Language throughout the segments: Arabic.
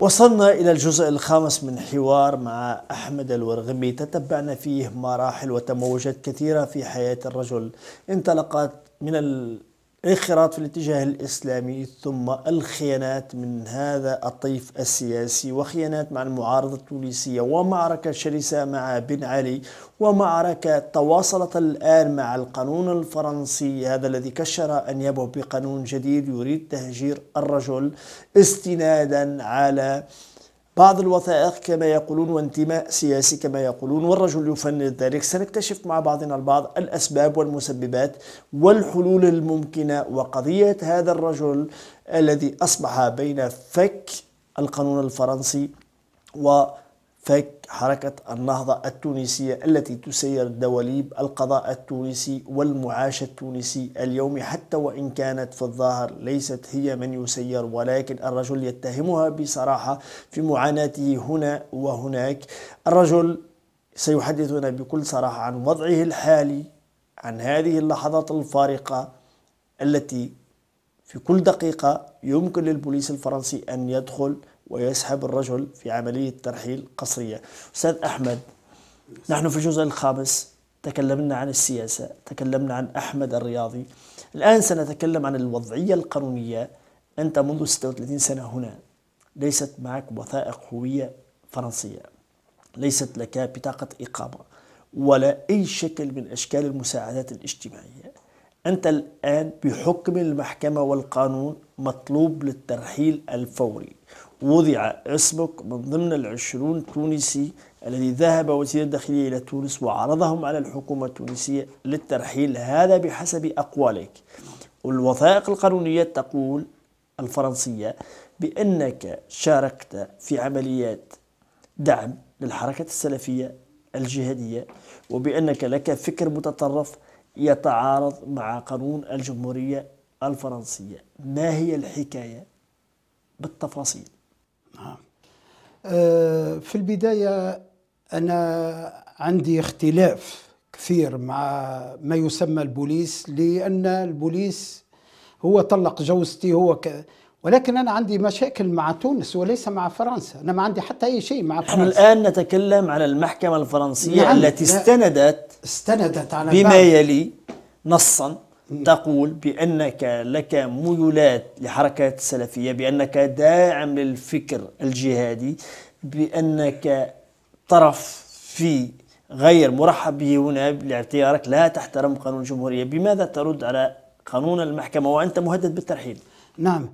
وصلنا إلى الجزء الخامس من حوار مع أحمد الورغمي تتبعنا فيه مراحل وتموجات كثيرة في حياة الرجل. انطلقت من الانخراط في الاتجاه الإسلامي ثم الخيانات من هذا الطيف السياسي وخيانات مع المعارضة التونسية ومعركة شرسة مع بن علي ومعركة تواصلت الآن مع القانون الفرنسي هذا الذي كشر أنيابه بقانون جديد يريد تهجير الرجل استنادا على بعض الوثائق كما يقولون وانتماء سياسي كما يقولون والرجل يفند ذلك. سنكتشف مع بعضنا البعض الأسباب والمسببات والحلول الممكنة وقضية هذا الرجل الذي أصبح بين فك القانون الفرنسي و فك حركة النهضة التونسية التي تسير دواليب القضاء التونسي والمعاش التونسي اليوم حتى وإن كانت في الظاهر ليست هي من يسير ولكن الرجل يتهمها بصراحة في معاناته هنا وهناك. الرجل سيحدثنا بكل صراحة عن وضعه الحالي عن هذه اللحظات الفارقة التي في كل دقيقة يمكن للبوليس الفرنسي أن يدخل ويسحب الرجل في عملية ترحيل قسرية أستاذ أحمد نحن في الجزء الخامس تكلمنا عن السياسة تكلمنا عن أحمد الرياضي. الآن سنتكلم عن الوضعية القانونية. أنت منذ 36 سنة هنا ليست معك وثائق هوية فرنسية. ليست لك بطاقة إقامة ولا أي شكل من أشكال المساعدات الاجتماعية. أنت الآن بحكم المحكمة والقانون مطلوب للترحيل الفوري. وضع اسمك من ضمن العشرون تونسي الذي ذهب وزير الداخلية إلى تونس وعرضهم على الحكومة التونسية للترحيل هذا بحسب أقوالك. والوثائق القانونية تقول الفرنسية بأنك شاركت في عمليات دعم للحركة السلفية الجهادية وبأنك لك فكر متطرف يتعارض مع قانون الجمهورية الفرنسية ما هي الحكاية بالتفاصيل نعم. آه، في البداية أنا عندي اختلاف كثير مع ما يسمى البوليس لأن البوليس هو طلق جوزتي هو ك... ولكن أنا عندي مشاكل مع تونس وليس مع فرنسا. أنا ما عندي حتى أي شيء مع فرنسا. نحن الآن نتكلم على المحكمة الفرنسية نعم. التي استندت استندت على بما يلي نصا تقول بأنك لك ميولات لحركات السلفية بأنك داعم للفكر الجهادي بأنك طرف في غير مرحب به هنا باعتبارك لا تحترم قانون الجمهورية. بماذا ترد على قانون المحكمة وأنت مهدد بالترحيل؟ نعم.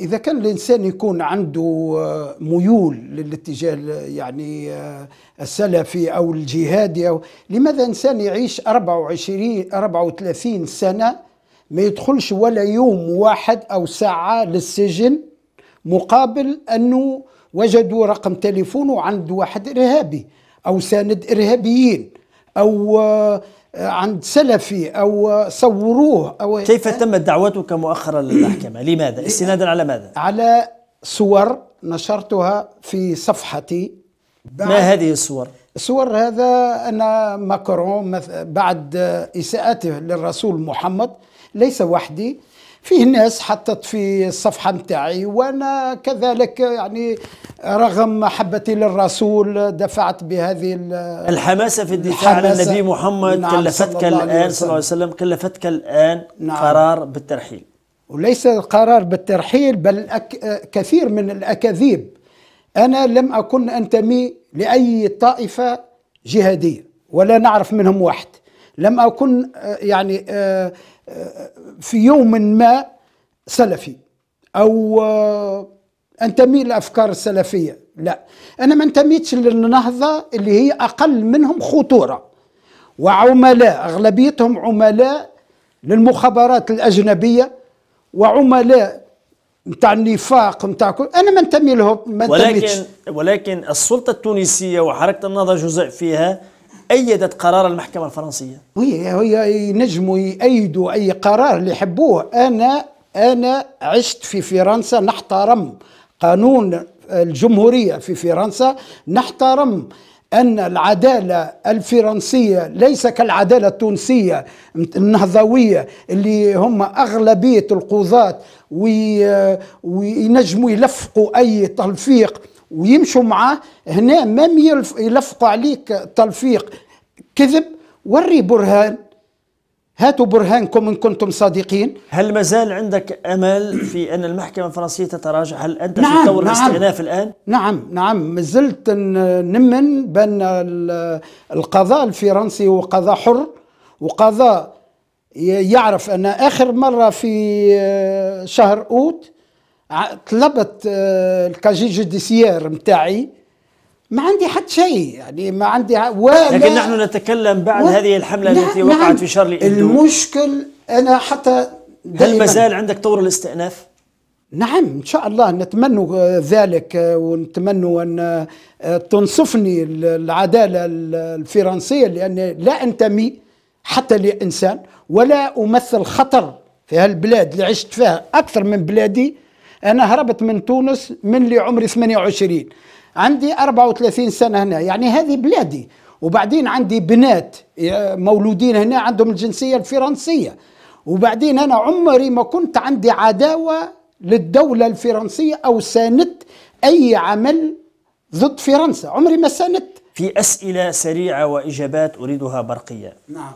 إذا كان الإنسان يكون عنده آه، ميول للاتجاه يعني آه، السلفي أو الجهادي أو لماذا إنسان يعيش 24 34 سنة ما يدخلش ولا يوم واحد أو ساعة للسجن مقابل أنه وجدوا رقم تليفونه عند واحد إرهابي أو ساند إرهابيين أو عند سلفي أو صوروه أو كيف تمت دعوتك مؤخرا للمحكمة؟ لماذا؟ استنادا على ماذا؟ على صور نشرتها في صفحتي ما هذه الصور؟ الصور هذا أنا ماكرون بعد إساءته للرسول محمد ليس وحدي فيه ناس حطت في الصفحة متاعي وأنا كذلك يعني رغم محبتي للرسول دفعت بهذه الحماسة في الدفاع عن النبي محمد نعم كلفتك الآن صلى الله عليه وسلم كلفتك الآن نعم. قرار بالترحيل. وليس القرار بالترحيل بل أك كثير من الأكاذيب. أنا لم أكن أنتمي لأي طائفة جهادية ولا نعرف منهم واحد. لم أكن يعني آه في يوم ما سلفي أو أنتمي لأفكار السلفيه لا. أنا ما انتميتش للنهضة اللي هي أقل منهم خطورة. وعملاء أغلبيتهم عملاء للمخابرات الأجنبية وعملاء نتاع النفاق نتاع كل أنا ما انتمي لهم ما ولكن ولكن السلطة التونسية وحركة النهضة جزء فيها أيدت قرار المحكمة الفرنسية. هي هي ينجموا يأيدوا أي قرار اللي يحبوه. أنا أنا عشت في فرنسا نحترم قانون الجمهورية في فرنسا. نحترم أن العدالة الفرنسية ليس كالعدالة التونسية النهضوية اللي هم أغلبية القضاة وي- وينجموا يلفقوا أي تلفيق ويمشوا معاه هنا ما يلف- يلفقوا عليك تلفيق كذب وري برهان هاتوا برهانكم إن كنتم صادقين هل ما زال عندك أمل في أن المحكمة الفرنسية تتراجع؟ هل أنت نعم، في طور نعم. الاستئناف الآن؟ نعم نعم ما زلت ن- نمن ال- القضاء الفرنسي هو قضاء حر وقضاء يعرف أن آخر مرة في آه، شهر أوت ع- طلبت آه، الكاجي جوديسيير متاعي ما عندي حتى شيء يعني ما عندي ولا لكن نحن نتكلم بعد و- هذه الحملة نعم، التي وقعت نعم. في شارلي إبدو المشكل أنا حتى هل ما زال عندك طور الاستئناف؟ نعم إن شاء الله نتمنى ذلك ونتمنى أن آه، تنصفني ال- العدالة ال- الفرنسية لأن لا أنتمي حتى لإنسان ولا أمثل خطر في هالبلاد اللي عشت فيها أكثر من بلادي أنا هربت من تونس من اللي عمري 28 عندي 34 سنة هنا يعني هذه بلادي. وبعدين عندي بنات مولودين هنا عندهم الجنسية الفرنسية. وبعدين أنا عمري ما كنت عندي عداوة للدولة الفرنسية أو ساندت أي عمل ضد فرنسا. عمري ما ساندت. في أسئلة سريعة وإجابات أريدها برقية. نعم.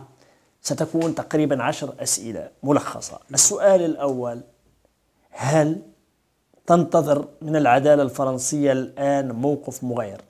ستكون تقريبا عشر أسئلة ملخصة. السؤال الأول هل تنتظر من العدالة الفرنسية الآن موقف مغاير؟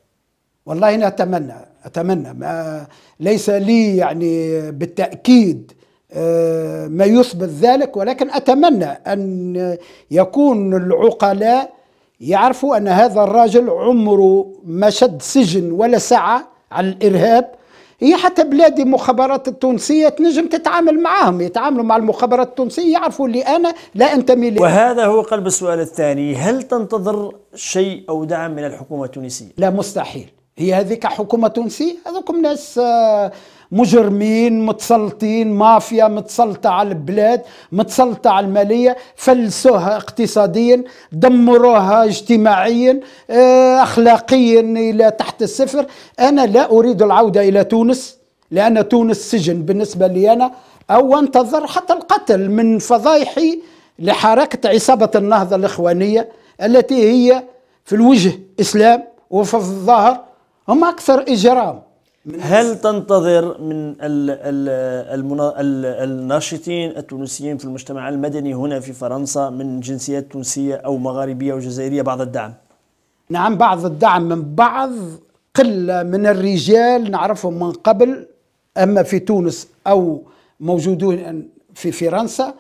والله أنا أتمنى أتمنى. ما ليس لي يعني بالتأكيد آه، ما يثبت ذلك ولكن أتمنى أن يكون العقلاء يعرفوا أن هذا الرجل عمره ما شد سجن ولا ساعه على الإرهاب هي حتى بلادي المخابرات التونسية تنجم تتعامل معهم يتعاملوا مع المخابرات التونسية يعرفوا اللي أنا لا انتمي ل وهذا هو قلب السؤال الثاني هل تنتظر شيء أو دعم من الحكومة التونسية؟ لا مستحيل. هي هذيك حكومة تونسية؟ هذوكم ناس آه، مجرمين متسلطين مافيا متسلطة على البلاد متسلطة على المالية فلسوها اقتصاديا دمروها اجتماعيا آه، أخلاقيا إلى تحت الصفر. أنا لا أريد العودة إلى تونس لأن تونس سجن بالنسبة لي أنا أو أنتظر حتى القتل من فضايحي لحركة عصابة النهضة الإخوانية التي هي في الوجه إسلام وفي الظاهر هم أكثر إجرام هل تنتظر من الناشطين التونسيين في المجتمع المدني هنا في فرنسا من جنسيات تونسية أو مغاربية أو جزائرية بعض الدعم؟ نعم بعض الدعم من بعض قلة من الرجال نعرفهم من قبل أما في تونس أو موجودون في فرنسا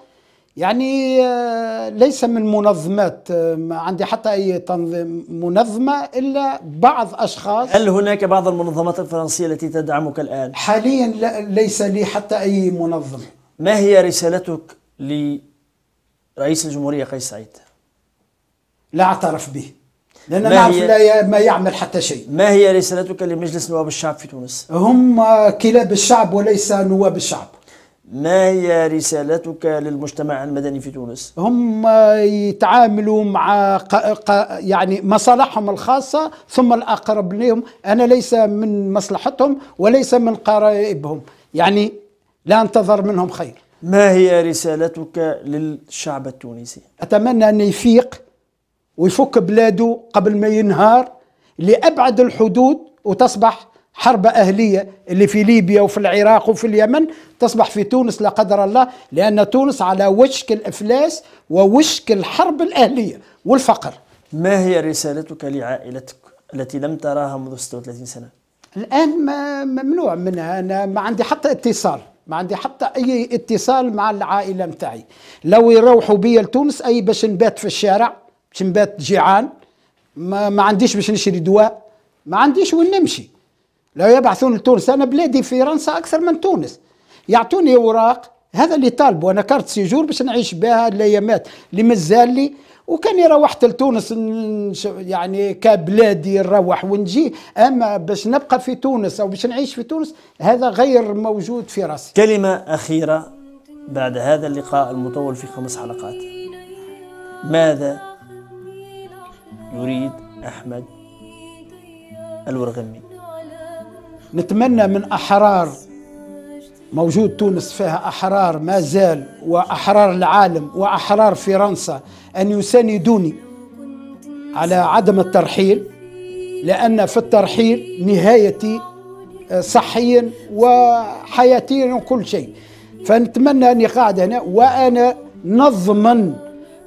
يعني آه، ليس من منظمات آه، ما عندي حتى أي تنظيم منظمة إلا بعض أشخاص. هل هناك بعض المنظمات الفرنسية التي تدعمك الآن؟ حاليا لا- ليس لي حتى أي منظمة ما هي رسالتك لرئيس الجمهورية قيس سعيد؟ لا أعترف به. لأن ما نعرف هي- لا ما يعمل حتى شيء. ما هي رسالتك لمجلس نواب الشعب في تونس؟ هم كلاب الشعب وليس نواب الشعب. ما هي رسالتك للمجتمع المدني في تونس؟ هم يتعاملوا مع ق... ق... يعني مصالحهم الخاصة ثم الأقرب لهم أنا ليس من مصلحتهم وليس من قرائبهم يعني لا أنتظر منهم خير. ما هي رسالتك للشعب التونسي؟ أتمنى أن يفيق ويفك بلاده قبل ما ينهار لأبعد الحدود وتصبح حرب أهلية اللي في ليبيا وفي العراق وفي اليمن تصبح في تونس لا قدر الله لأن تونس على وشك الإفلاس ووشك الحرب الأهلية والفقر. ما هي رسالتك لعائلتك التي لم تراها منذ 36 سنة؟ الآن ما ممنوع منها. أنا ما عندي حتى اتصال. ما عندي حتى أي اتصال مع العائلة متاعي. لو يروحوا بي لتونس أي باش نبات في الشارع باش نبات جيعان ما, ما عنديش باش نشري دواء ما عنديش وين نمشي. لو يبعثون لتونس. أنا بلادي في فرنسا أكثر من تونس. يعطوني أوراق. هذا اللي طالبه. أنا carte séjour باش نعيش بها الأيامات اللي مازال لي. وكان روحت لتونس يعني كبلادي نروح ونجي. أما باش نبقى في تونس أو باش نعيش في تونس هذا غير موجود في راسي. كلمة أخيرة بعد هذا اللقاء المطول في خمس حلقات. ماذا يريد أحمد الورغمي؟ نتمنى من أحرار موجود تونس فيها أحرار ما زال وأحرار العالم وأحرار فرنسا أن يساندوني على عدم الترحيل لأن في الترحيل نهايتي آه، صحيا وحياتيا وكل شيء. فنتمنى أني قاعد هنا وأنا نضمن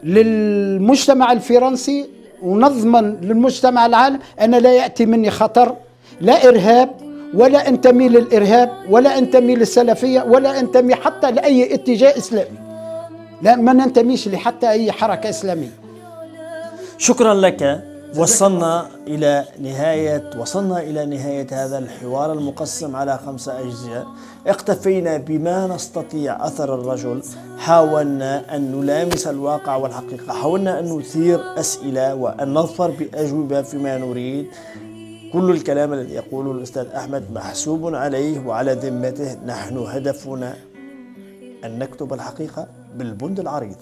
للمجتمع الفرنسي ونضمن للمجتمع العالم أن لا يأتي مني خطر لا إرهاب ولا انتمي للإرهاب ولا انتمي للسلفية ولا انتمي حتى لأي اتجاه إسلامي. لا ما ننتميش لحتى أي حركة إسلامية. شكرا لك. وصلنا إلى نهاية وصلنا إلى نهاية هذا الحوار المقسم على خمسة أجزاء. اقتفينا بما نستطيع أثر الرجل. حاولنا أن نلامس الواقع والحقيقة. حاولنا أن نثير أسئلة وأن نظفر بأجوبة فيما نريد. كل الكلام الذي يقوله الأستاذ أحمد محسوب عليه وعلى ذمته نحن هدفنا أن نكتب الحقيقة بالبند العريض.